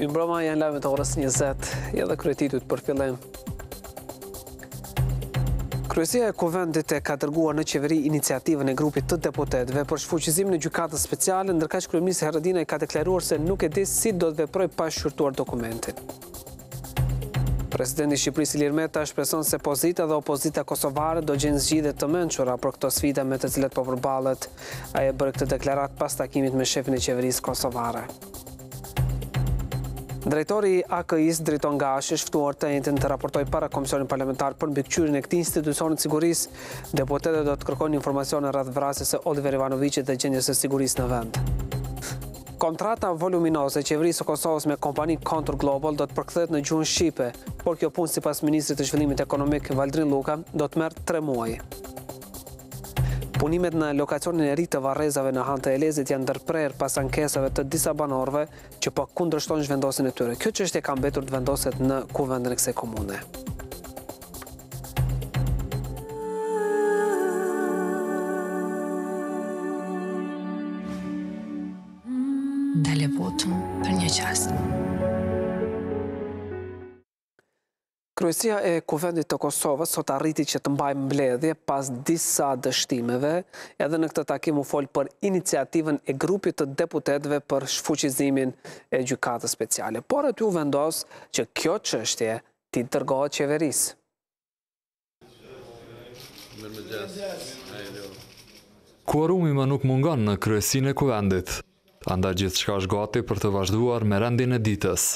Mirëmbrëma, janë lajmet e orës 20, edhe kryetitujt për fillim. Kryesia e Kuvendit e ka dërguar në qeveri iniciativën e grupit të deputetëve për shfuqizimin e gjykatës speciale, ndërkaq kryeministri Haradinaj ka deklaruar se nuk e di si do të veprojë pa shqyrtuar dokumentin. Presidenti i Shqipërisë Ilir Meta shpreson se pozita dhe opozita kosovare do gjejnë zgjidhje të mençura për këto sfida me të cilat po përballet. Ai e bëri këtë deklaratë pas takimit me shefin e qeverisë kosovare. Drejtori i AKI-s, Driton Gashi, është ftuar të enjten të raportojë para Komisionit Parlamentar për mbikëqyrjen e këtij institucioni të sigurisë. Deputetët do të kërkojnë informacione rreth vrasjes së Oliver Ivanoviqit dhe gjendjes së sigurisë në vend. Kontrata voluminoze e qeverisë së Kosovës me kompaninë Contour Global do të përkthehet në gjuhën shqipe, por kjo punë sipas ministrit të Zhvillimit Ekonomik Valdrin Luka do të merr 3 muaj. Punimet në lokacionin e ri të varrezave në Han të Elezit janë ndërprerë pas ankesave të disa banorëve që po kundërshtojnë zhvendosjen e tyre. Kjo çështje ka mbetur të vendoset në kuvendin e kësaj komune. Kryesia e Kuvendit të Kosovës sot arriti që të mbajë mbledhje pas disa dështimeve. Edhe në këtë takim u fol për iniciativën e grupit të deputetëve për shfuqizimin e gjykatës speciale. Por aty u vendos që kjo çështje t'i dërgohet qeverisë. Kuorumi më nuk mungon në Kryesinë e Kuvendit, andaj gjithçka është gati për të vazhduar me rendin e ditës.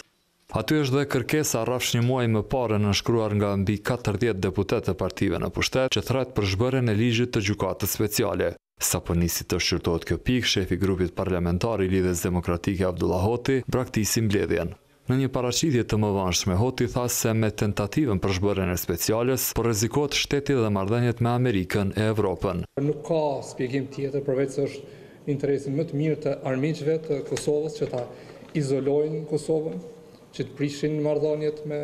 Aty është dhe kërkesa rrafsh një muaj më parë e nënshkruar nga mbi katërdhjetë deputetë të partive në pushtet që thret për zhbërjen e ligjit të Gjykatës Speciale. Sapo nisi të shqyrtohet kjo pikë, shefi i grupit parlamentar i Lidhjes Demokratike Avdullah Hoti braktisi mbledhjen. Në një paraqitje të mëvonshme, Hoti tha se me tentativën për zhbërjen e Speciales, po rrezikohet shteti dhe marrëdhëniet me Amerikën e Evropën. Nuk ka spjegim tjetër përveç se është në interesin më të mirë të armiqve të Kosovës që ta izolojnë Kosovën që të prishin marrëdhëniet me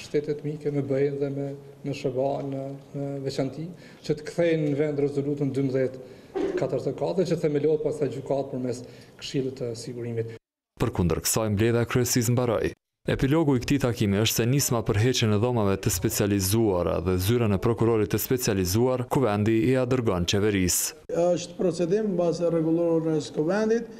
shtetet mike, me BE-në dhe me SHBA-në në veçanti, që të kthejnë në vend rezolutën dymbëdhjetë katërdhet e katër, që të themelohet pastaj gjykatë përmes Këshillit të Sigurimit. Përkundër kësaj mbledhja e kryesisë mbaroi. Epilogu i këtij takimi është se nisma për heqjen e dhomave të specializuara dhe zyrën e prokurorit të specializuar, Kuvendi ia dërgon Qeverisë. Është procedim në bazë rregullores së Kuvendit,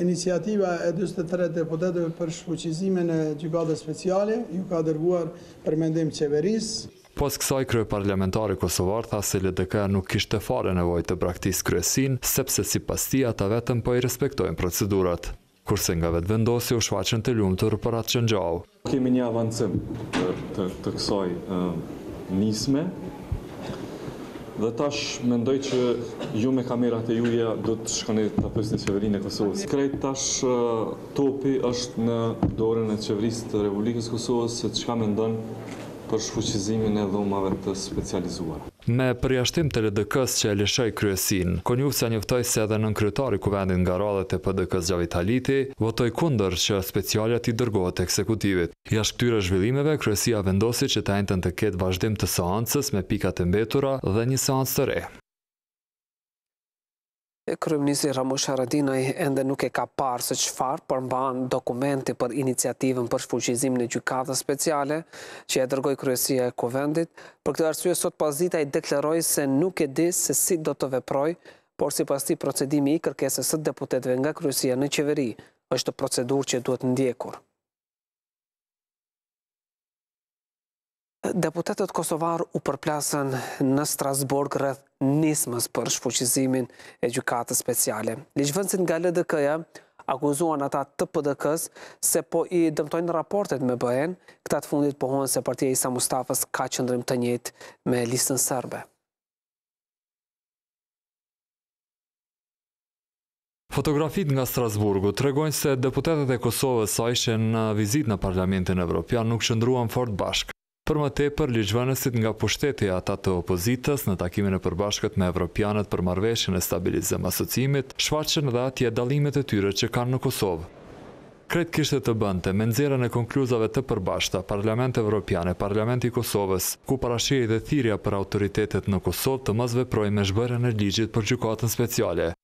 Iniciativa e dyzet e tre deputetëve për shfuqizimin e Gjykatës Speciale iu ka dërguar për mendim Qeverisë. Pas kësaj kryeparlamentari kosovar tha se LDK nuk kishte fare nevojë të braktisë kryesinë, sepse sipas tij ata vetëm po i respektojnë procedurat. Kurse nga Vetëvendosje u shfaqën të lumtur për atë që ngjau. Kemi një avancim të kësaj nisme dhe tash mendoj që ju me kamerat e juja do të shkoni ta pysni qeverinë e Kosovës. Krejt tash topi është në dorën e qeverisë të Republikës Kosovës se çka mendon për shfuqizimin e dhomave të specializuara. Me përjashtim të LDK-së që e lëshoi kryesinë, Konjufca njoftoi se edhe nënkryetari i Kuvendit nga radhët e PDK-së Xhavit Haliti, votoi kundër që Specialja t'i dërgohet ekzekutivit. Jashtë këtyre zhvillimeve, kryesia vendosi që të enjten të ketë vazhdim të seancës me pikat e mbetura dhe një seancë të re. Kryeministri Ramush Haradinaj ende nuk e ka parë se çfarë përmban dokumenti për iniciativën për shfuqizimin e Gjykatës Speciale, që ia dërgoi Kryesia e Kuvendit. Për këtë arsye sot pasdite ai deklaroi se nuk e di se si do të veprojë, por sipas tij procedimi i kërkesës së deputetëve nga Kryesia në Qeveri është procedurë që duhet ndjekur. Deputetët kosovarë u përplasën në Strasburg rreth nismës për shfuqizimin e gjykatës speciale. Ligjvënësit nga LDK-ja akuzuan ata të PDK-së se po i dëmtojnë raportet me BE-në, këta të fundit pohuan se partia e Isa Mustafës ka qëndrim të njëjtë me listën serbe. Fotografitë nga Strasburgu tregojnë se deputetët e Kosovës sa ishin në vizitë në Parlamentin Evropian nuk qëndruan fort bashkë. Për më tepër, ligjvënësit nga pushteti e ata të opozitës, në takimin e përbashkët me evropianët për Marrëveshjen e Stabilizim Asociimit, shfaqën dhe atje dallimet e tyre që kanë në Kosovë. Krejt kishte të bënte me nxjerrjen e konkluzave të përbashkëta Parlament Evropian e Parlament i Kosovës, ku parashihej dhe thirrja për autoritetet në Kosovë të mos veprojnë me zhbërjen e ligjit për Gjykatën Speciale.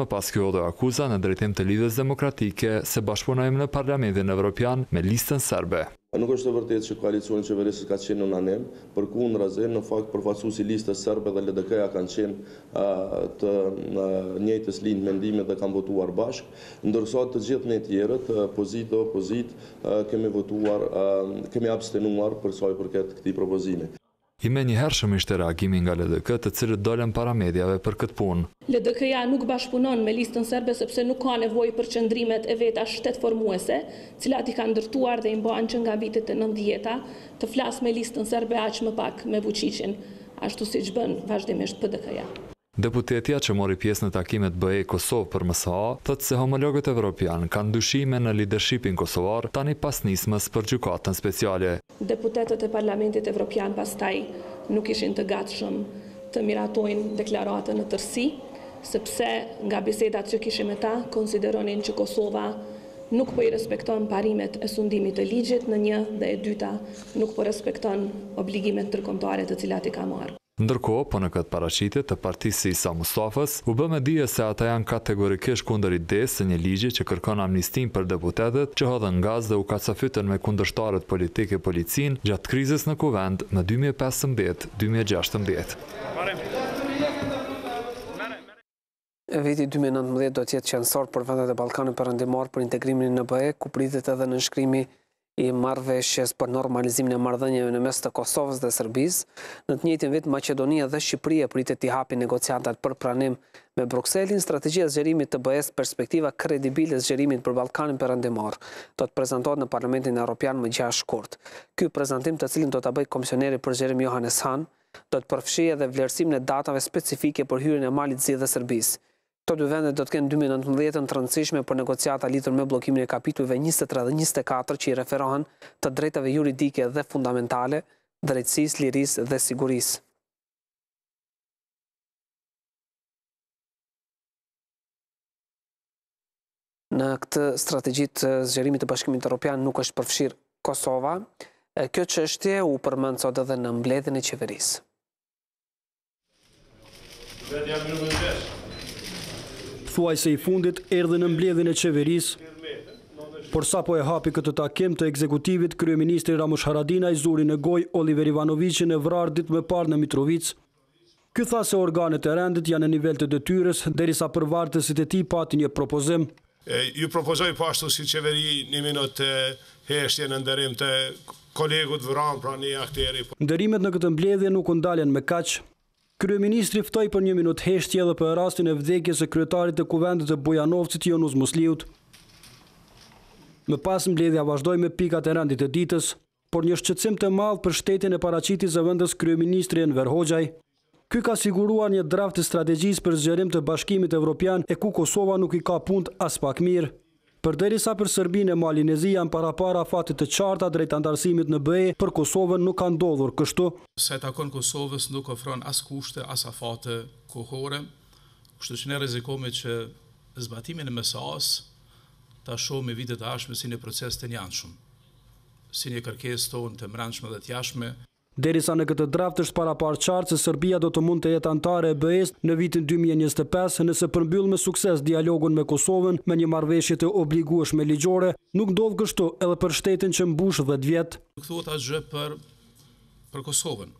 Më pas kjo hodhi akuza në drejtim të Lidhjes Demokratike se bashkëpunojnë në Parlamentin Evropian me Listën Serbe. Nuk është e vërtetë që koalicioni qeverisës ka qenë unanim, përkundrazi, në fakt përfaqësuesi i Listës Serbe dhe LDK-ja kanë qenë të njëjtës linjë mendimi dhe kanë votuar bashkë, ndërsa të gjithë ne tjerët, pozitë dhe opozitë, kemi votuar, kemi abstenuar për sa i përket këtij propozimi. I menjëhershëm ishte reagimi nga LDK të cilët dolën para mediave për këtë punë. LDK-ja nuk bashkëpunon me Listën Serbe sepse nuk ka nevojë për qëndrimet e veta shtetformuese, cilat i ka ndërtuar dhe i mban që nga vitet e nëntëdhjeta, të flasë me Listën Serbe aq më pak me Vuçiqin, ashtu siç bën vazhdimisht PDK-ja. Deputetja që mori pjesë në takimet BE-Kosovë për MSA, thotë se homologët evropianë kanë dyshime në lidershipin kosovar tani pas nismës për Gjykatën Speciale. Deputetët e Parlamentit Evropian pastaj nuk ishin të gatshëm të miratojnë deklaratën në tërësi, sepse nga bisedat që kishim me ta, konsideronin që Kosova nuk po i respekton parimet e sundimit të ligjit në një dhe e dyta nuk po respekton obligimet ndërkombëtare të cilat i ka marrë. Ndërkohë, po në këtë paraqitje të partisë së Isa Mustafës, u bë me dije se ata janë kategorikisht kundër idesë së një ligji që kërkon amnistinë për deputetët që hodhën gaz dhe u kacafytën me kundërshtarët politikë e policinë gjatë krizës në Kuvend në dy mijë e pesëmbëdhjetë, dy mijë e gjashtëmbëdhjetë. Viti dy mijë e nëntëmbëdhjetë do të jetë qenësor për vendet e Ballkanit Perëndimor për integrimin në BE, ku pritet edhe nënshkrimi i marrëveshjes për normalizimin e marrëdhënieve në mes të Kosovës dhe Serbisë. Në të njëjtin vit, Maqedonia dhe Shqipëria pritet t'i hapin negociatat për pranim me Brukselin. Strategjia e zgjerimit të BE-së Perspektiva kredibile e zgjerimit për Ballkanin Perëndimor do të prezantohet në Parlamentin Evropian më gjashtë shkurt. Ky prezantim të cilin do ta bëjë Komisioneri për Zgjerim Johannes Hahn, Do të përfshijë edhe vlerësimin e datave specifike për hyrjen e Malit të Zi dhe Serbisë. Këto dy vendet do të kenë dy mijë e nëntëmbëdhjetë-ën të rëndësishme për negociata lidhur me bllokimin e kapitujve njëzet e tre dhe njëzet e katër që i referohen të drejtave juridike dhe fundamentale, drejtësisë, lirisë dhe sigurisë. Në këtë strategji të zgjerimit të Bashkimit Evropian nuk është përfshirë Kosova. Kjo çështje u përmend sot edhe në mbledhjen e qeverisë. Thuajse i fundit erdhi në mbledhjen e qeverisë, por sapo e hapi këtë takim të ekzekutivit, kryeministri Ramush Haradinaj zuri në gojë Oliver Ivanoviqin e vrarë ditë më parë në Mitrovicë, Ky tha se organet e rendit janë në nivel të detyrës, derisa për vartësit e tij pati një propozim. Ju propozoj po ashtu si qeveri një minutë heshtje në nderim të kolegut vrarë pra një akteri. Nderimet në këtë mbledhje nuk u ndalën me kaq. Kryeministri ftoi për një minutë heshtje edhe për rastin e vdekjes së kryetarit të Kuvendit të Bujanovcit Jonuz Musliut. Më pas mbledhja vazhdoi me pikat e rendit të ditës. Por një shqetësim të madh për shtetin e paraqiti zëvendëskryeministri Enver Hoxhaj. Ky ka siguruar një draft të strategjisë për zgjerim të Bashkimit Evropian e ku Kosova nuk i ka punët aspak mirë. Përderisa për Serbinë e Malin e Zi janë paraparë afate të qarta drejt anëtarësimit në BE, për Kosovën nuk ka ndodhur kështu. Sa i takon Kosovës nuk ofron as kushte as afate kohore, kështu që ne rrezikojmë që zbatimin e MSA-së ta shohim në vitet e ardhshme si një proces të njëanshëm. si një kërkesë tonë të mbrendshme dhe të jashtme. Derisa në këtë draft është paraparë qartë se Serbia do të mund të jetë anëtare e BE-së në vitin dy mijë e njëzet e pesë, nëse përmbyll me sukses dialogun me Kosovën me një marrëveshje të obligueshme ligjore, nuk ndodh kështu edhe për shtetin që mbush dhjetë vjet. Nuk thuhet asgjë për për Kosovën.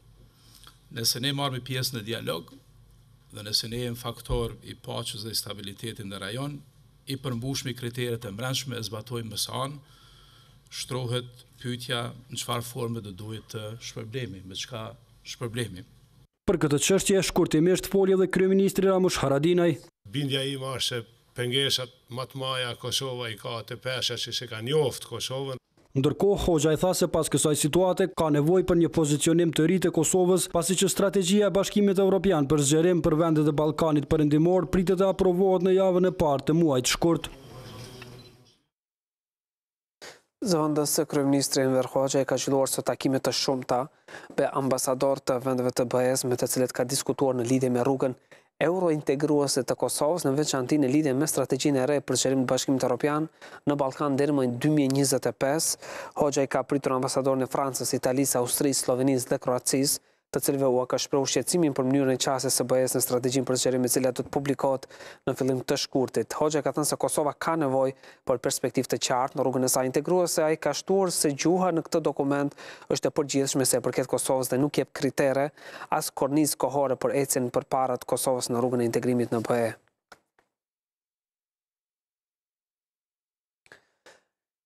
Nëse ne marremi pjesë në dialog dhe nëse ne jemi faktor i paqes dhe i stabilitetit në rajon, i përmbushmi kriteret e mbrendshme, e zbatojmë MSA-në, shtrohet pyetja në çfarë forme do duhet të shpërblemi, me çka shpërblemi. Për këtë çështje, shkurtimisht foli edhe kryeministri Ramush Haradinaj. Bindja ime është se pengesat ma të mdhaja Kosova i ka te pesëshja që s'e kanë njoft Kosovën. Ndërkohë, Hoxhaj tha se pas kësaj situate, ka nevojë për një pozicionim të ri të Kosovës, pasi që strategjia e Bashkimit Evropian për zgjerim për vendet e Ballkanit Perëndimor pritet të aprovohet në javën e parë të muajit shkurt. Zëvendëskryeministri Enver Hoxhaj ka zhvilluar sot takime të shumta me ambasadorë të vendeve të BE-së me të cilët ka diskutuar në lidhje me rrugën eurointegruese të Kosovës, në veçanti në lidhje me strategjinë e re për zgjerim të Bashkimit Europian në Ballkan deri më dy mijë e njëzet e pesë, Hoxhaj ka pritur ambasadorin e Francës, Italisë, Austrisë, Sllovenisë dhe Kroacisë, të cilëve ua ka shprehur shqetësimin për mënyrën e qasjes së BE-së në strategjinë për zgjerim e cila do të publikohet në fillim të shkurtit. Hoxhaj ka thënë se Kosova ka nevojë për perspektivë të qartë në rrugën e saj integruese, ai ka shtuar se gjuha në këtë dokument është e përgjithshme sa i përket Kosovës dhe nuk jep kritere, as kornizë kohore për ecjen përpara të Kosovës në rrugën e integrimit në BE.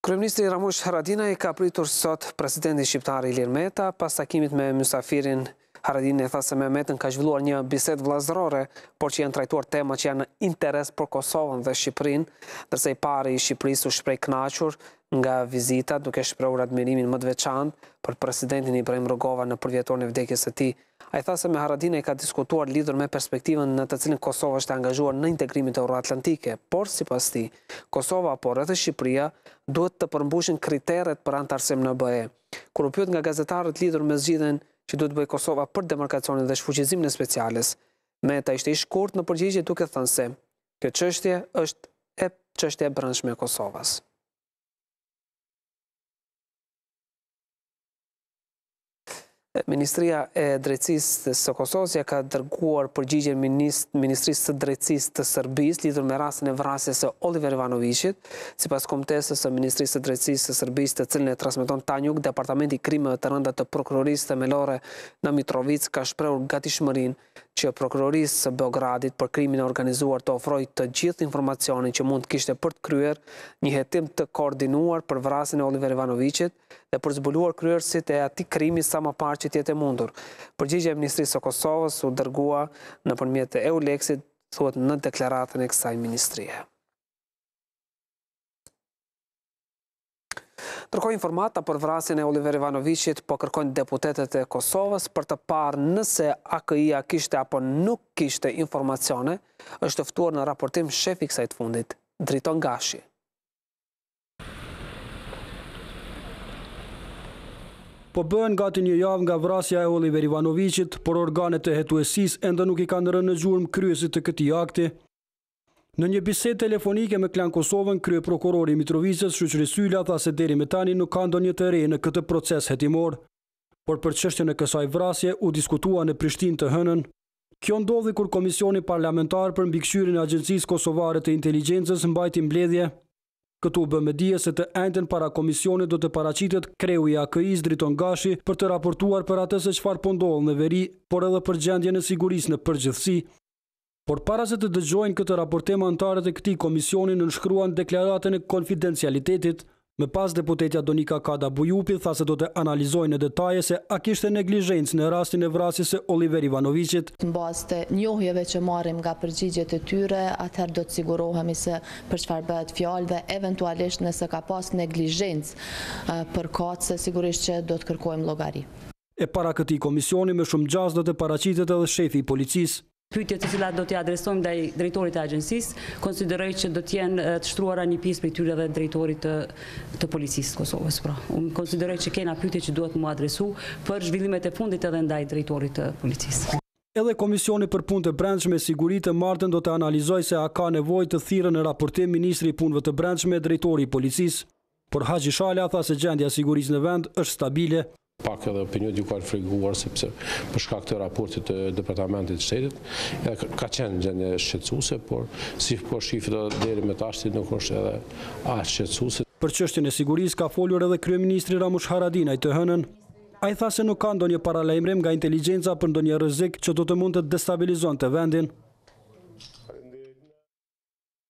Kryeministri Ramush Haradinaj ka pritur sot presidentin shqiptar Ilir Meta pas takimit me mysafirin Haradinaj tha se me Metën ka zhvilluar një bisedë vëllazërore, por që janë trajtuar tema që janë në interes për Kosovën dhe Shqipërinë, ndërsa i pari i Shqipërisë u shpreh i kënaqur nga vizita, duke shprehur admirimin më të veçantë për presidentin Ibrahim Rugova në përvjetorin e vdekjes së tij. Ai tha se me Haradinaj ka diskutuar lidhur me perspektivën në të cilën Kosova është e angazhuar në integrimet euroatlantike, por sipas tij, Kosova por edhe Shqipëria duhet të përmbushin kriteret për anëtarësim në BE. Kur u pyet nga gazetarët lidhur me zgjidhjen që duhet të bëjë Kosova për demarkacionin dhe shfuqizimin e Speciales, Meta ishte i shkurtë në përgjigje duke thënë se kjo çështje është çështje e brendshme e Kosovës. Ministria e Drejtësisë së Kosovës ia ka dërguar përgjigjen Ministrisë së Drejtësisë të Serbisë lidhur me rastin e vrasjes së Oliver Ivanoviqit, Sipas kumtesës së Ministrisë së Drejtësisë së Serbisë, të cilën e transmeton Tanjug, Departamenti i Krimeve të Rënda të Prokurorisë Themelore në Mitrovicë ka shprehur gatishmërinë që Prokurorisë së Beogradit për Krimin e Organizuar të ofrojë të gjithë informacionin që mund të kishte për të kryer një hetim të koordinuar për vrasjen e Oliver Ivanoviqit dhe për të zbuluar kryerësit e atij krimi sa më parë që të jetë e mundur. Përgjigjja e Ministrisë së Kosovës u dërgua nëpërmjet EULEX-it, thuhet në deklaratën e kësaj ministrie. Ndërkohë informata për vrasjen e Oliver Ivanoviqit po kërkojnë deputetët e Kosovës për të parë nëse AKI-ja kishte apo nuk kishte informacione, është ftuar në raportim shefi i kësaj të fundit, Driton Gashi. Po bëhen gati një javë nga vrasja e Oliver Ivanoviqit, por organet e hetuesisë ende nuk i kanë rënë në gjurmë kryesit të këtij akti. Në një bisedë telefonike me Klan Kosovën, kryeprokurori i Mitrovicës, Shyqri Syla, tha se deri me tani nuk ka ndonjë të re në këtë proces hetimor. Por për çështjen e kësaj vrasje u diskutua në Prishtinë të hënën. Kjo ndodhi kur Komisioni Parlamentar për mbikëqyrjen e Agjencisë Kosovare të Inteligjencës mbajti mbledhje. Këtu u bë me dije se të enjten para komisionit do të paraqitet kreu i AKI-së Driton Gashi për të raportuar për atë se çfarë po ndodh në veri, por edhe për gjendjen e sigurisë në përgjithësi. Por para se të dëgjojnë këtë raportim anëtarët e këtij komisioni nënshkruan deklaratën e konfidencialitetit. Më pas deputetja Donika Kadaj Bujupi tha se do të analizojnë në detaje se a kishte neglizhencë në rastin e vrasjes së Oliver Ivanoviqit. Në bazë të njohjeve që marrim nga përgjigjet e tyre, atëherë do të sigurohemi se për çfarë bëhet fjalë dhe eventualisht nëse ka pas neglizhencë përkatëse sigurisht që do të kërkojmë llogari. E para këtij komisioni me shumë gjasë do të paraqitet edhe shefi i policisë. Pyetjet të cilat do t'i adresojmë ndaj drejtorit të agjencisë, konsideroj që do të jenë të shtruara një pjesë prej tyre dhe drejtorit të, të policisë të Kosovës. Pra, unë konsideroj që kena pyetje që duhet m'u adresu për zhvillimet e fundit edhe ndaj drejtorit të policisë. Edhe Komisioni për Punë të Brendshme e Siguri të martën do të analizojë se a ka nevojë të thirren në raportim Ministri i Punëve të Brendshme e Drejtori i Policisë. Por Haxhi Shala tha se gjendja e sigurisë në vend është stabile. pak edhe opinioni u ka frikuar sepse për shkak të raportit të Departamentit të Shtetit ka qenë gjendje shqetësuese, por si po shifet deri më tashti nuk është edhe aq shqetësuese. Për çështjen e sigurisë ka folur edhe kryeministri Ramush Haradinaj të hënën. Ai tha se nuk ka ndonjë paralajmërim nga inteligjenca për ndonjë rrezik që do të mund të destabilizonte vendin.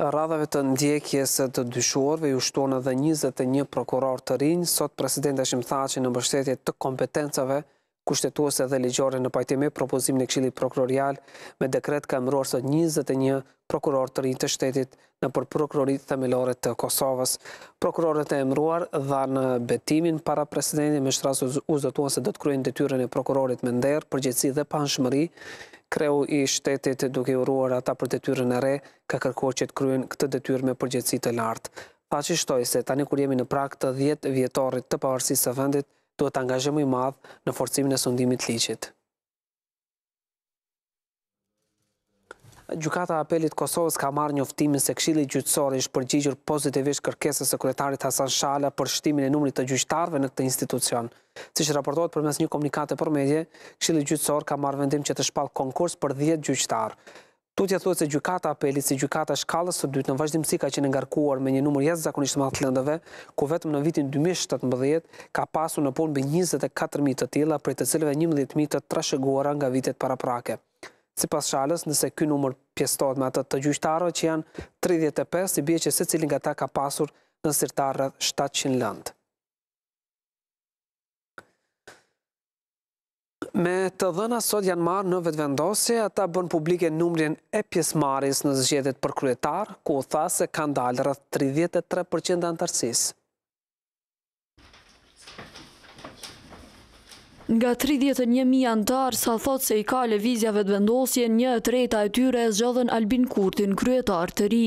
Radhave të ndjekjes së të dyshuarve iu shtuan edhe njëzet e një prokurorë të rinj, sot Presidenti Hashim Thaçi në mbështetje të kompetencave kushtetuese dhe ligjore në pajtim me propozimin e Këshillit Prokurorial me dekret ka emëruar sot njëzet e një prokurorë të rinj të shtetit nëpër Prokuroritë Themelore të Kosovës. Prokurorët e emëruar dhanë betimin para Presidentit me ç'rast u zotuan se do të kryejnë detyrën e prokurorit me nder, përgjegjësi dhe pa anshmëri, kreu i shtetit duke i uruar ata për detyrën e re, ka kërkuar që të kryejnë këtë detyrë me përgjegjësi të lartë. Thaçi shtoi se tani kur jemi në prag të dhjetë vjetorit të pavarësisë së vendit, duhet angazhim i madh në forcimin e sundimit të ligjit. Gjykata e Apelit të Kosovës ka marrë njoftimin se Këshilli Gjyqësor i është përgjigjur pozitivisht kërkesës së kryetarit Hasan Shala për shtimin e numrit të gjyqtarëve në këtë institucion. Siç raportohet përmes një komunikate për medie, Këshilli Gjyqësor ka marrë vendim që të shpallë konkurs për dhjetë gjyqtarë. Tutje thuhet se Gjykata e Apelit si gjykata e shkallës së dytë në vazhdimësi ka qenë e ngarkuar me një numër jashtëzakonisht të madh të lëndëve, ku vetëm në vitin dy mijë e shtatëmbëdhjetë ka pasur në punë mbi njëzet e katër mijë të tilla, prej të cilave njëmbëdhjetë mijë të trashëguara nga vitet paraprake. Sipas Shalës, nëse ky numër pjesëtohet me atë të gjyqtarëve që janë tridhjetë e pesë, i bie që secili nga ta ka pasur në sirtar rreth shtatëqind lëndë. Me të dhëna sot janë marrë në Vetëvendosje, ata bënë publike numrin e pjesëmarrjes në zgjedhjet për kryetar, ku u tha se kanë dalë rreth tridhjetë e tre për qind e anëtarësisë. Nga tridhjetë e një mijë anëtarë, sa thotë se i ka Lëvizja Vetëvendosje, një e treta e tyre e zgjodhën Albin Kurtin kryetar të ri.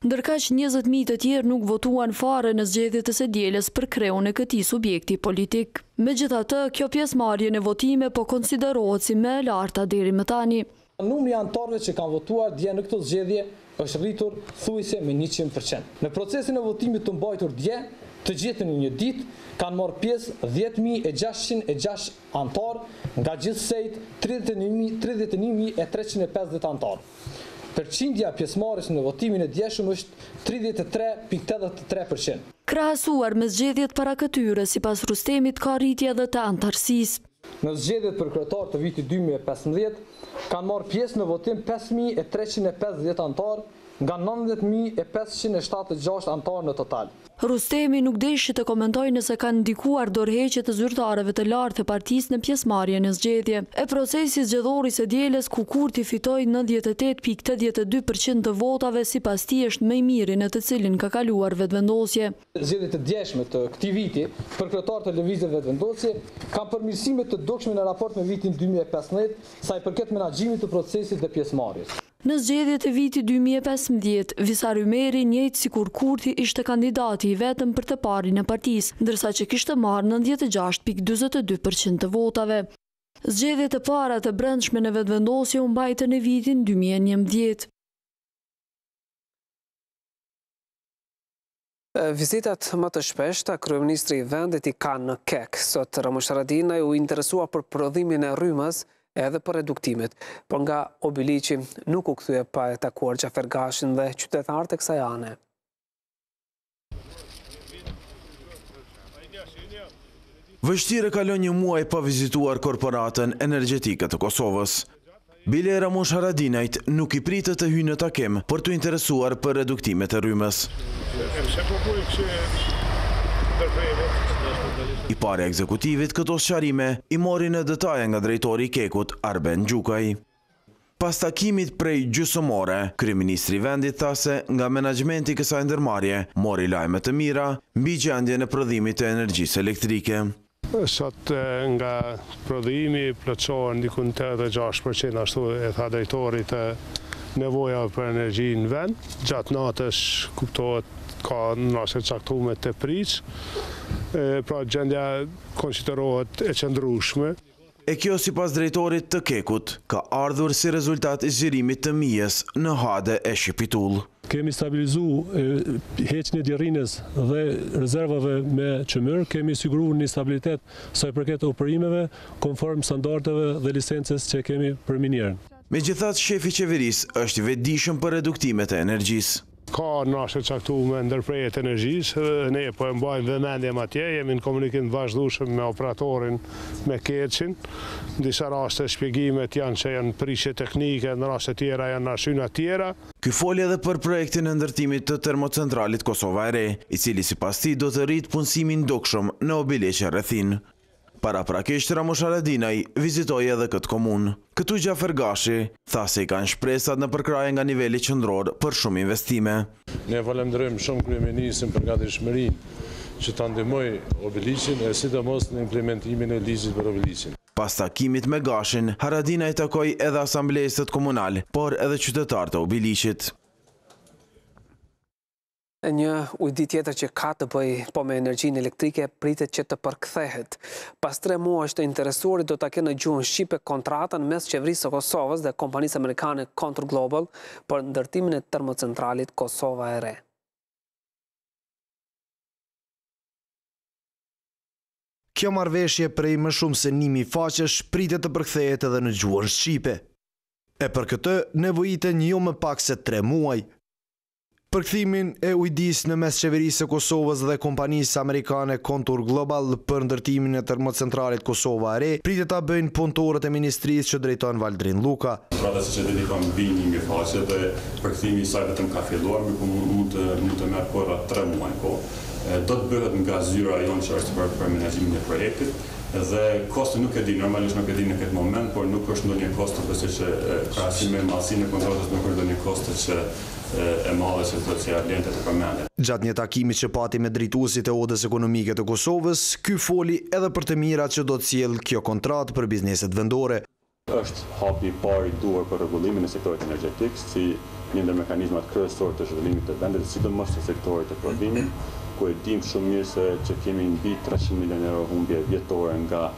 Ndërkaq, njëzet mijë të tjerë nuk votuan fare në zgjedhjet e së dielës për kreun e këtij subjekti politik. Megjithatë, kjo pjesëmarrje në votime po konsiderohet si më e larta deri më tani. Numri i anëtarëve që kanë votuar dje në këto zgjedhje është rritur thuajse me njëqind për qind. Në procesin e votimit të mbajtur dje, të gjithë në një ditë, kanë marrë pjesë dhjetë mijë e gjashtëqind e gjashtë anëtarë nga gjithsejtë tridhjetë e një mijë e treqind e pesëdhjetë anëtarë. Përqindja pjesëmarrës në votimin e djeshëm është tridhjetë e tre pikë tetëdhjetë e tre për qind. Krahasuar me zgjedhjet para këtyre, sipas Rrustemit ka rritje edhe të anëtarësisë. Në zgjedhjet për kryetar të vitit dy mijë e pesëmbëdhjetë kanë marrë pjesë në votim pesë mijë e treqind e pesëdhjetë anëtarë nga nëntëmbëdhjetë mijë e pesëqind e shtatëdhjetë e gjashtë anëtarë në total. Rrustemi nuk deshi të komentojë nëse kanë ndikuar dorëheqjet e zyrtarëve të lartë të partisë në pjesëmarrjen në zgjedhje. E procesi zgjedhor i së dielës ku Kurti fitoi nëntëdhjetë e tetë pikë tetëdhjetë e dy për qind të votave sipas tij është më i miri në të cilin ka kaluar Vetëvendosje. Zgjedhjet e djeshme të këtij viti për kryetar të Lëvizjes Vetëvendosje kanë përmirësime të dukshme në raport me vitin dy mijë e pesëmbëdhjetë sa i përket menaxhimit të procesit dhe pjesëmarrjes. Në zgjedhjet e vitit dy mijë e pesëmbëdhjetë, Visar Ymeri, njëjtë sikur Kurti, ishte kandidati i vetëm për të parin e partisë, ndërsa që kishte marrë nëntëdhjetë e gjashtë pikë dyzet e dy për qind të votave. Zgjedhjet e para të brendshme në Vetëvendosje u mbajtën në vitin dy mijë e njëmbëdhjetë. Vizitat më të shpeshta kryeministri i vendit i ka në KEK. Sot Ramush Haradinaj u interesua për prodhimin e rrymës edhe për reduktimet, por nga Obiliqi nuk u kthye pa e takuar Xhafer Gashin dhe qytetarët e kësaj ane. Vështirë e kalon një muaj pa vizituar Korporatën Energjetike të Kosovës. Bile Ramush Haradinajt nuk i pritet të hyjë në takim për t'u interesuar për reduktimet e rrymës. I pari i ekzekutivit këto sqarime i mori në detaje nga drejtori i KEK-ut, Arben Gjukaj. Pas takimit prej gjysëm ore, kryeministri i vendit tha se nga menaxhmenti i kësaj ndërmarrje mori lajme të mira mbi gjendjen e prodhimit të energjisë elektrike. Sot nga prodhimi plotësohen diku nëntëdhjetë e gjashtë për qind ashtu e tha drejtori të nevojave për energji në vend. Gjatë natës kuptohet ka në raste të caktume tepricë, pra gjendja konsiderohet e qëndrueshme. E kjo sipas drejtorit të KEK-ut, ka ardhur si rezultat i zgjerimit të mihjes në Hade e Shipitull. Kemi stabilizu heqjen e djerrinës dhe rezervave me qymyr, kemi siguru një stabilitet sa i përket operimeve konform standardeve dhe licencës që e kemi për minierën. Megjithatë shefi i qeverisë është i vetëdijshëm për reduktimet e energjisë. Ka në raste të caktume ndërprerje të energjisë dhe ne po e mbajmë vëmendjen atje, jemi në komunikim të vazhdueshëm me operatorin, me KEDS-in. Në disa raste shpjegimet janë se janë prishje teknike, në raste tjera janë arsyna tjera. Ky foli edhe për projektin e ndërtimit të termocentralit Kosova e Re, i cili sipas tij do të rritë punësimin dukshëm në Obiliq e rrethinë. Paraprakisht Ramush Haradinaj vizitoi edhe këtë komunë. Këtu Xhafer Gashi tha se i kanë shpresat në përkrahje nga niveli qendror për shumë investime. Ne e falënderojmë shumë kryeministrin për gatishmërinë që ta ndihmojë Obiliqin e sidomos në implementimin e ligjit për Obiliqin. Pas takimit me Gashin, Haradinaj takoi edhe asambleistët komunalë, por edhe qytetarët e Obiliqit. Një ujdi tjetër që ka të bëjë po me energjinë elektrike pritet që të përkthehet. Pas tre muajsh të interesuarit do ta kenë në gjuhën shqipe kontratën mes Qeverisë së Kosovës dhe kompanisë amerikane ContourGlobal për ndërtimin e termocentralit Kosova e Re. Kjo marrëveshje prej më shumë se një mijë faqesh pritet të përkthehet edhe në gjuhën shqipe. E për këtë nevojiten jo më pak se tre muaj. Përkthimin e ujdisë në mes Qeverisë së Kosovës dhe kompanisë amerikane Contour Global për ndërtimin e termocentralit Kosova e Re, pritet ta bëjnë punëtorët e ministrisë që drejton Valdrin Lluka. Kontrata siç e dini ka mbi një mijë faqe dhe përkthimi i saj vetëm ka filluar, mirëpo mund të mund të merr kohë rreth tre muaj kohë. Do të bëhet nga zyra jonë që është për për menaxhimin e projektit dhe kosto nuk e di, normalisht nuk e di në këtë moment, por nuk është ndonjë kosto besoj që krahasim me madhësinë e kontratës nuk është ndonjë kosto që e madhe se që ia vlen të përmendet. Gjatë një takimi që pati me drejtuesit e Odës Ekonomike të Kosovës, ky foli edhe për të mira që do të sjellë kjo kontratë për bizneset vendore. Është hapi i parë i duhur për rregullimin e sektorit energjetik si një ndër mekanizmat kryesorë të zhvillimit të vendit dhe sidomos të sektorit të prodhimit, ku e dimë shumë mirë se që kemi mbi treqind milionë euro humbje vjetore nga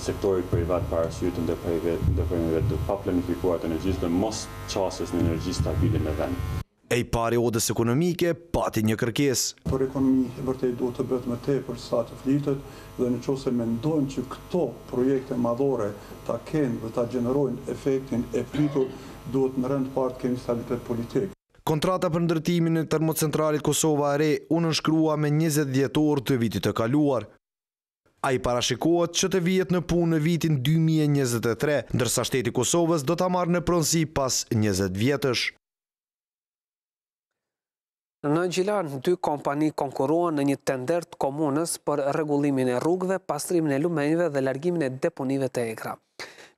sektori privat për arsye të ndërprerjeve të paplanifikuara të energjisë dhe mos qasjes në energji stabile në vend. E i pari i odës ekonomike pati një kërkesë. Për ekonomi vërtet duhet të bëhet më tepër sa të flitet dhe në qoftë se mendojnë që këto projekte madhore ta kenë dhe ta gjenerojnë efektin e pritur, duhet në rend të parë të kemi stabilitet politik. Kontrata për ndërtimin e Termocentralit Kosova e Re u nënshkrua me njëzet dhjetor të vitit të kaluar. Ai parashikohet që të vihet në punë në vitin dy mijë e njëzet e tre, ndërsa shteti i Kosovës do ta marrë në pronësi pas njëzet vjetësh. Në Gjilan, dy kompani konkurruan në një tender të komunës për rregullimin e rrugëve, pastrimin e lumenjve dhe largimin e deponive të egra.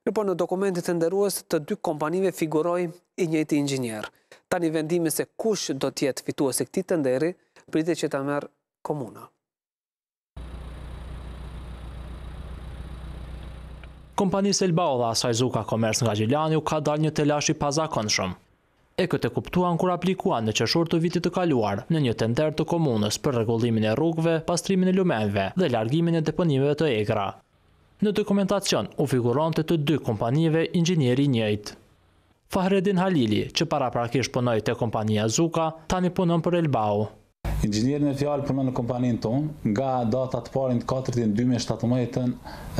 Mirëpo në dokumentin tenderues të dy kompanive figuroi i njëjti inxhinier. Tani vendimin se kush do të jetë fitues i këtij tenderi pritet që ta merr komuna. Kompanisë Elbau dhe asaj Zuka Komerc nga Gjilani u ka dalë një telash i pazakonshëm. E këtë e kuptuan kur aplikuan në qershor të vitit të kaluar në një tender të komunës për rregullimin e rrugëve, pastrimin e lumenjve dhe largimin e deponimeve të egra. Në dokumentacion u figuronte të dy kompanive inxhinieri i njëjtë. Fahredin Halili, që paraprakisht punoi te kompania Zuka, tani punon për Elbau. Inxhinieri në fjalë punon në kompaninë tonë nga data të parin të katërtin dy mijë e shtatëmbëdhjetë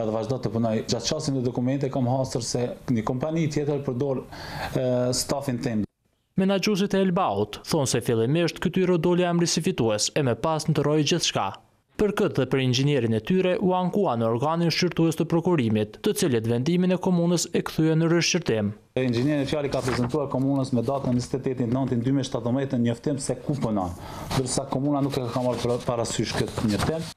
edhe vazhdo të punojë. Gjatë qasjes në dokumente kam hasur se një kompani tjetër përdor stafin tim. Menaxhuesit e Elbaut thonë se fillimisht këtyre u doli emri si fitues e më pas ndërroi gjithçka. Për këtë dhe për inxhinierin e tyre u ankuan në organin shqyrtues të prokurimit, të cilët vendimin e komunës e kthyen në rishqyrtim. Inxhinieri në fjalë i ka prezantuar komunës me datën njëzet e tetë nëntor dy mijë e shtatëmbëdhjetë një njoftim se ku punon, ndërsa komuna nuk e ka marrë parasysh këtë njoftim.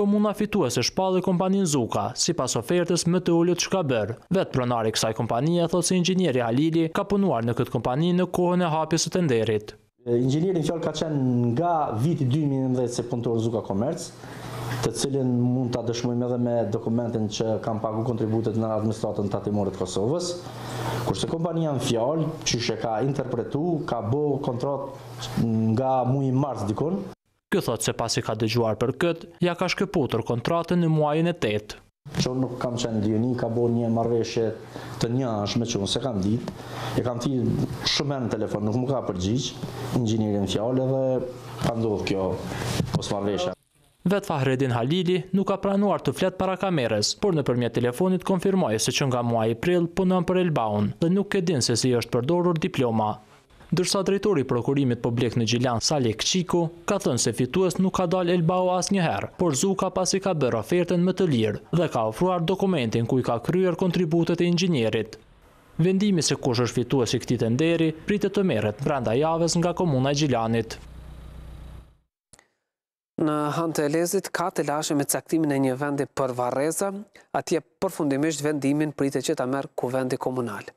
Komuna fituese shpalli kompaninë Zuka, sipas ofertës më të ulët që ka bërë. Vetë pronari i kësaj kompanie thotë se inxhinieri Halili ka punuar në këtë kompani në kohën e hapjes së tenderit. Inxhinieri në fjalë ka qenë nga viti 2019 si punëtor në Zuka Komerc, të cilin mund ta dëshmojmë edhe me dokumentin që kam pagu kontributet në administratën tatimore të Kosovës. Kurse kompania në fjalë, qysh e ka interpretu, ka bo kontratë nga muji mars dikun. Ky thotë se pasi ka dëgjuar për këtë, ia ka shkëputur kontratën në muajin e tetë. Që unë nuk kam qenë dijeni, ka bo një marrëveshje të njëanshme që unë s'e kam ditë. E kam thirr shumë herë në telefon, nuk m'u ka përgjigj inxhinieri në fjalë dhe ka ndodh kjo mosmarrëveshja. Vetë Fahredin Halili nuk ka pranuar të flet para kamerës, por nëpërmjet telefonit konfirmoi se që nga muaji prill punon për Elbaun dhe nuk e din se si i është përdorur diploma. Ndërsa drejtori i prokurimit publik në Gjilan, Salih Kqiku, ka thënë se fitues nuk ka dalë Elbau asnjëherë, por Zuka pasi ka bërë ofertën më të lirë dhe ka ofruar dokumentin ku i ka kryer kontributet e inxhinierit. Vendimi se kush është fitues i këtij tenderi pritet të merret brenda javës nga Komuna e Gjilanit. Në Han të Elezit ka telashe me caktimin e një vendi për varreza, atje përfundimisht vendimin pritet që ta merr Kuvendi Komunal.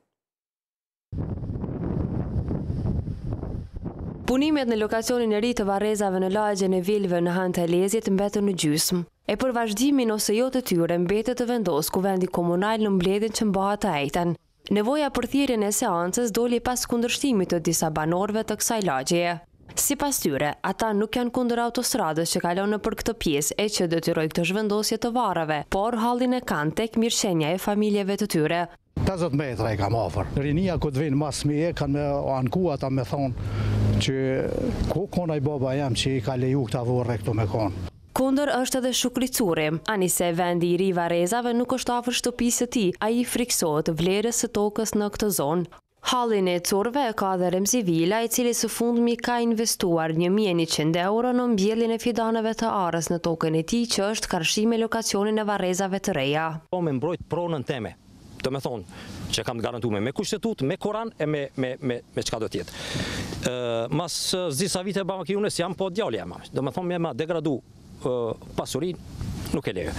Punimet në lokacionin e ri të varrezave në lagjen e Vilve në Han të Elezit mbetën në gjysmë, e për vazhdimin ose jo të tyre mbetet të vendosë kuvendi komunal në mbledhjen që mbahet të enjten. Nevoja për thirrjen e seancës doli pas kundërshtimit të disa banorëve të kësaj lagjeje. Sipas tyre, ata nuk janë kundër autostradës që kalon nëpër këtë pjesë e që detyroi këtë zhvendosje të varreve, por hallin e kanë tek mirëqenia e familjeve të tyre. Pesëdhjetë metra i kam afër. Rinia kur të vijnë mas meje kanë me u anku ata me thonë që ku ka kon ai baba jem që i ka leju këta vorre këtu me kon. Kundër është edhe Shukri Curri. Anipse vendi i ri i varrezave nuk është afër shtëpisë së tij, ai i frikësohet vlerës së tokës në këtë zonë. Hallin e currëve e ka dhe Remzi Vila, i cili së fundmi ka investuar një mijë e njëqind euro në mbjelljen e fidanëve të arrës në tokën e tij që është karshi me lokacionin e varrezave të reja. Po me mbrojt pronën teme, do me thonë që kam të garantume me kushtetutë, me Koran e me me me me çka do të jetë. Ë, mas disa vite bama këtu unë s'jam, po djali jem, do me thonë me ma degradu. pasurinë nuk e lejoj.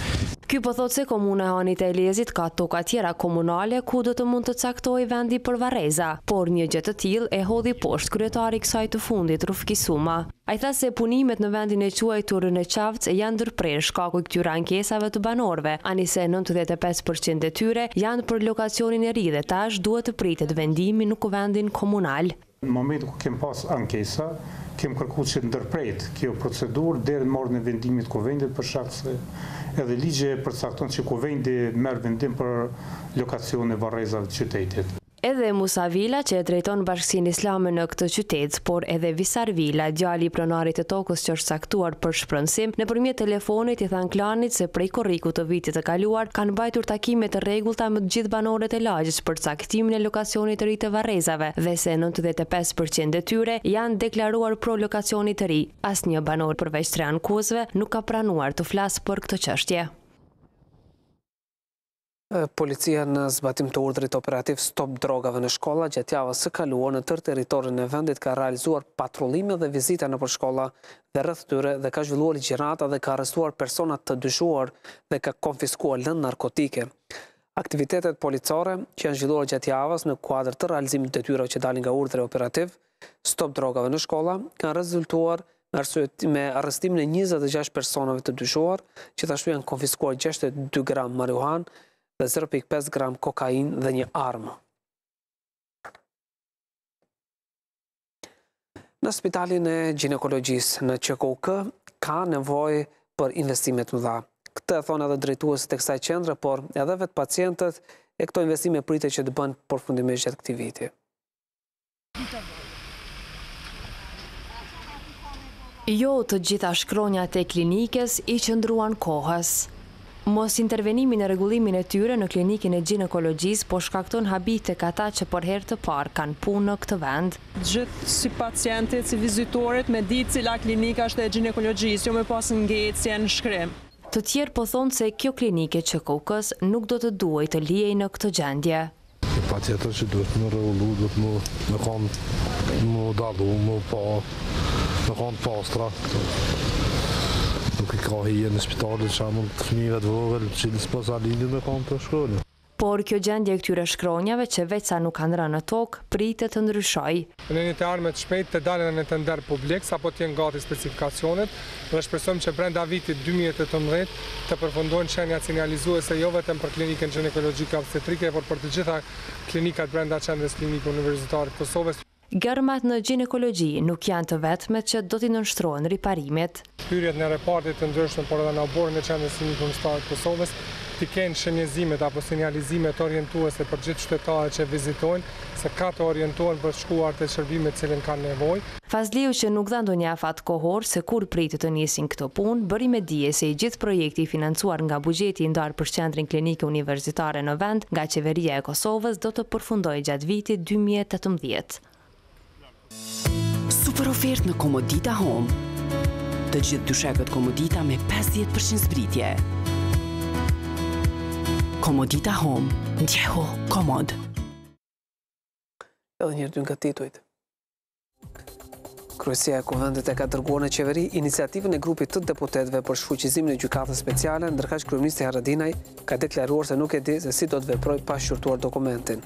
Ky po thotë se Komuna e Hanit të Elezit ka toka tjera komunale ku do të mund të caktohej vendi për varreza, por një gjë të tillë e hodhi poshtë kryetari i kësaj të fundit, Rufki Suma. Ai tha se punimet në vendin e quajtur Në Qafcë janë ndërprerë shkaku i këtyre ankesave të banorëve, ani se nëntëdhjetë e pesë për qind e tyre janë për lokacionin e ri dhe tash duhet të pritet vendimi në Kuvendin Komunal. Në moment kur kem pas ankesa, kem kërku që t'ndërprehet kjo procedurë deri në marrjen e vendimit të Kuvendit për shkak se edhe ligji e përcakton që Kuvendi merr vendim për lokacionin e varrezave të qytetit. Edhe Musa Vila që e drejton Bashkësinë Islame në këtë qytet, por edhe Visar Vila, djali i pronarit të tokës që është caktuar për shpronësim, nëpërmjet telefonit i thanë Klanit se prej korrikut të vitit të kaluar kanë mbajtur takime të rregullta me të gjithë banorët e lagjes për ca ktimin e lokacionit të ri të varrezave dhe se nëntëdhjetë e pesë për qind e tyre janë deklaruar pro lokacionit të ri, asnjë banor përveç tre ankuesve nuk ka pranuar të flasë për këtë çështje. Policia në zbatim të urdhrit operativ Stop drogave në shkolla gjatë javës së kaluar në tërë territorin e vendit ka realizuar patrullime dhe vizita nëpër shkolla dhe rreth tyre dhe ka zhvilluar ligjërata dhe ka arrestuar persona të dyshuar dhe ka konfiskuar lëndë narkotike. Aktivitetet policore që janë zhvilluar gjatë javës në kuadër të realizimit të detyrave që dalin nga Urdhri Operativ Stop drogave në shkolla kanë rezultuar me arrestimin e 26 personave të dyshuar, gjithashtu janë konfiskuar 62 gram marihuanë dhe 0.5 gram kokainë dhe një armë. Në spitalin e gjinekologjisë në QKUK ka nevojë për investime të mëdha. Këtë e thonë edhe drejtuesit e kësaj qendre, por edhe vetë pacientët e këto investime pritet që të bëhen përfundimisht gjatë këtij viti. Jo të gjitha shkronjat e klinikës i qëndruan kohës. Mos intervenimi në rregullimin e tyre në klinikën e gjinekologjisë po shkakton habi tek ata që për herë të parë kanë punë në këtë vend. Gjithë si pacientët si vizitorët me ditë cila klinika është e gjinekologjisë, jo me pas ngecje në shkrim. Të tjerë po thonë se kjo klinikë e QKUK-së nuk do të duhej të lihej në këtë gjendje. Patjetër që duhet m'u rregullu, duhet me kon me u dallu, me u pa, me kon të pastra. Nuk i ka hije në spital shembull të fëmijëve të vogël që posa lindin me kon këto shkronja. Por kjo gjendje e këtyre shkronjave që veçsa nuk kanë rënë në tokë, pritet të ndryshojë. Pritet sa më shpejt të dalën në tender publik sapo të jenë gati specifikacionet dhe shpresojmë që brenda vitit dy mijë e tetëmbëdhjetë të përfundojnë shenjat sinjalizuese jo vetëm për Klinikën Gjinekologjike Obstetrike por për të gjitha klinikat brenda Qendrës Klinike Universitare të Kosovës. Gërmat në gjinekologji nuk janë të vetmet që do t'i nënshtrohen riparimit. Hyrjet në reparte të ndryshme, por edhe në oborrin e Qendrës Klinike Universitare të Kosovës, t'i kenë shenjëzimet apo sinjalizimet orientuese për gjithë qytetarët që e vizitojnë, se ka të orientohen për të shkuar te shërbimet të cilat kanë nevojë. Fazliu që nuk dha ndonjë afat kohor se kur pritet të nisin këto punë, bëri me dije se i gjithë projekti i financuar nga buxheti i ndarë për Qendrën Klinike Universitare në vend nga Qeveria e Kosovës do të përfundojë gjatë vitit dy mijë e tetëmbëdhjetë. Super ofertë në Komodita Home. Të gjithë dyshekët Komodita me 50% zbritje. Komodita Home, ndjehu komod. Edhe njëherë dy nga titujt. Kryesia e Kuvendit e ka dërguar në qeveri iniciativën e grupit të deputetëve për shfuqizimin e gjykatës speciale, ndërkaq kryeministri Haradinaj ka deklaruar se nuk e di se si do të veprojë pa shqyrtuar dokumentin.